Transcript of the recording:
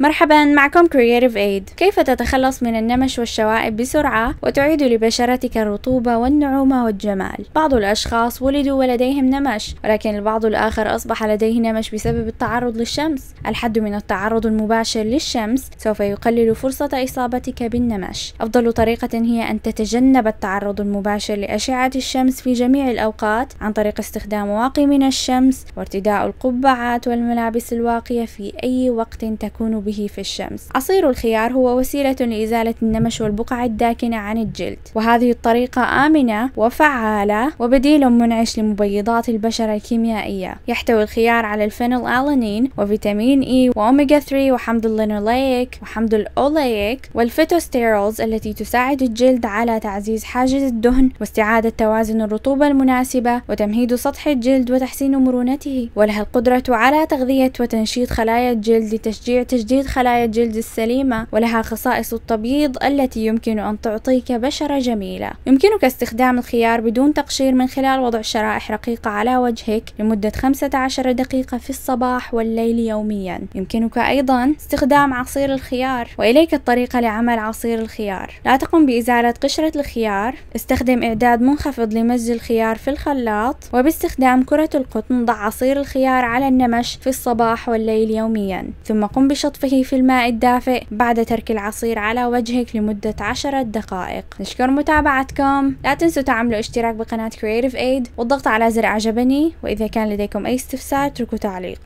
مرحبا معكم Creative Aid. كيف تتخلص من النمش والشوائب بسرعة؟ وتعيد لبشرتك الرطوبة والنعومة والجمال. بعض الأشخاص ولدوا ولديهم نمش ولكن البعض الآخر أصبح لديه نمش بسبب التعرض للشمس. الحد من التعرض المباشر للشمس سوف يقلل فرصة إصابتك بالنمش. أفضل طريقة هي أن تتجنب التعرض المباشر لأشعة الشمس في جميع الأوقات عن طريق استخدام واقي من الشمس وارتداء القبعات والملابس الواقية في أي وقت تكون به في الشمس. عصير الخيار هو وسيلة لإزالة النمش والبقع الداكنة عن الجلد. وهذه الطريقة آمنة وفعالة وبديل منعش لمبيضات البشرة الكيميائية. يحتوي الخيار على الفينيل ألانين وفيتامين إي وأوميجا 3 وحمض اللينوليك وحمض الأوليك والفيتوستيرولز التي تساعد الجلد على تعزيز حاجز الدهون واستعادة توازن الرطوبة المناسبة وتمهيد سطح الجلد وتحسين مرونته. ولها القدرة على تغذية وتنشيط خلايا الجلد لتشجيع تجديد خلايا الجلد السليمة ولها خصائص التبييض التي يمكن أن تعطيك بشرة جميلة. يمكنك استخدام الخيار بدون تقشير من خلال وضع شرائح رقيقة على وجهك لمدة 15 دقيقة في الصباح والليل يوميا. يمكنك أيضا استخدام عصير الخيار وإليك الطريقة لعمل عصير الخيار. لا تقم بإزالة قشرة الخيار. استخدم إعداد منخفض لمزج الخيار في الخلاط وباستخدام كرة القطن ضع عصير الخيار على النمش في الصباح والليل يوميا. ثم قم بشطفه في الماء الدافئ بعد ترك العصير على وجهك لمدة عشرة دقائق. نشكر متابعتكم. لا تنسوا تعملوا اشتراك بقناة Creative Aid والضغط على زر أعجبني. وإذا كان لديكم أي استفسار اتركوا تعليق.